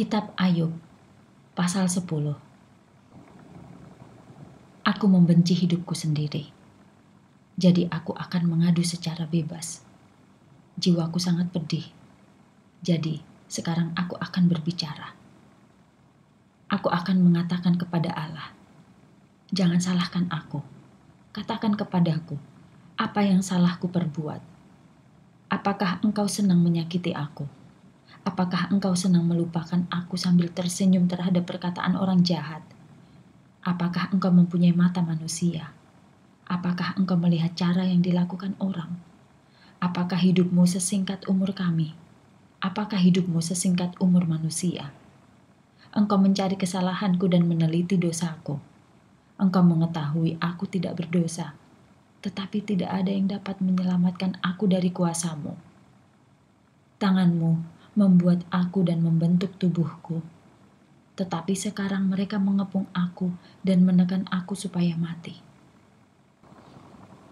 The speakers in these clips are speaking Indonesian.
Kitab Ayub pasal 10 Aku membenci hidupku sendiri. Jadi aku akan mengadu secara bebas. Jiwaku sangat pedih. Jadi sekarang aku akan berbicara. Aku akan mengatakan kepada Allah, "Jangan salahkan aku. Katakan kepadaku, apa yang salahku perbuat? Apakah engkau senang menyakiti aku?" Apakah engkau senang melupakan aku sambil tersenyum terhadap perkataan orang jahat? Apakah engkau mempunyai mata manusia? Apakah engkau melihat cara yang dilakukan orang? Apakah hidupmu sesingkat umur kami? Apakah hidupmu sesingkat umur manusia? Engkau mencari kesalahanku dan meneliti dosaku. Engkau mengetahui aku tidak berdosa, tetapi tidak ada yang dapat menyelamatkan aku dari kuasamu. Tanganmu membuat aku dan membentuk tubuhku. Tetapi sekarang mereka mengepung aku dan menekan aku supaya mati.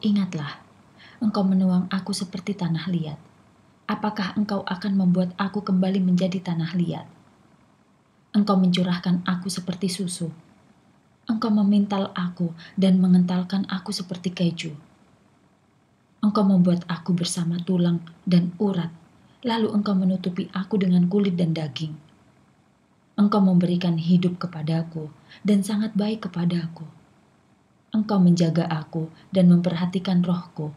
Ingatlah, engkau menuang aku seperti tanah liat. Apakah engkau akan membuat aku kembali menjadi tanah liat? Engkau mencurahkan aku seperti susu. Engkau memintal aku dan mengentalkan aku seperti keju. Engkau membuat aku bersama tulang dan urat lalu engkau menutupi aku dengan kulit dan daging. Engkau memberikan hidup kepadaku dan sangat baik kepadaku. Engkau menjaga aku dan memperhatikan rohku.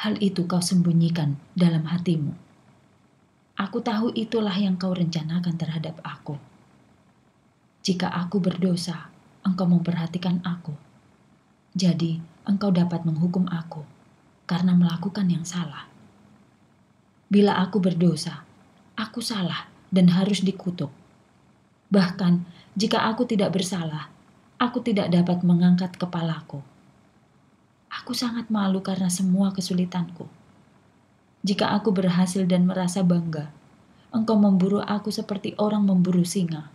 Hal itu kau sembunyikan dalam hatimu. Aku tahu itulah yang kau rencanakan terhadap aku. Jika aku berdosa, engkau memperhatikan aku. Jadi, engkau dapat menghukum aku karena melakukan yang salah. Bila aku berdosa, aku salah dan harus dikutuk. Bahkan jika aku tidak bersalah, aku tidak dapat mengangkat kepalaku. Aku sangat malu karena semua kesulitanku. Jika aku berhasil dan merasa bangga, engkau memburu aku seperti orang memburu singa.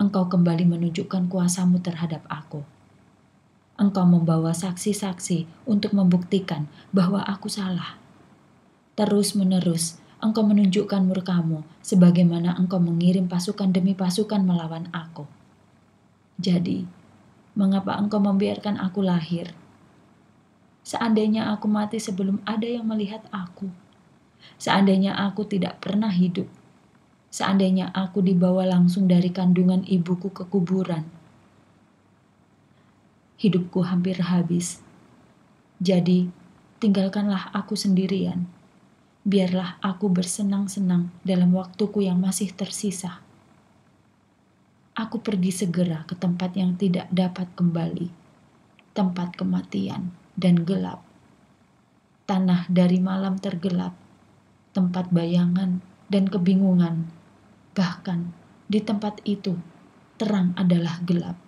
Engkau kembali menunjukkan kuasamu terhadap aku. Engkau membawa saksi-saksi untuk membuktikan bahwa aku salah Terus-menerus engkau menunjukkan murkamu sebagaimana engkau mengirim pasukan demi pasukan melawan aku. Jadi, mengapa engkau membiarkan aku lahir? Seandainya aku mati sebelum ada yang melihat aku, seandainya aku tidak pernah hidup, seandainya aku dibawa langsung dari kandungan ibuku ke kuburan, hidupku hampir habis. Jadi, tinggalkanlah aku sendirian biarlah aku bersenang-senang dalam waktuku yang masih tersisa. Aku pergi segera ke tempat yang tidak dapat kembali, tempat kematian dan gelap. Tanah dari malam tergelap, tempat bayangan dan kebingungan. Bahkan di tempat itu, terang adalah gelap.